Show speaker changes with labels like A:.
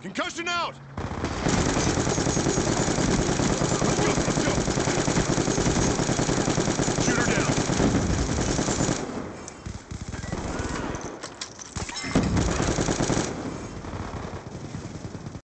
A: Concussion out!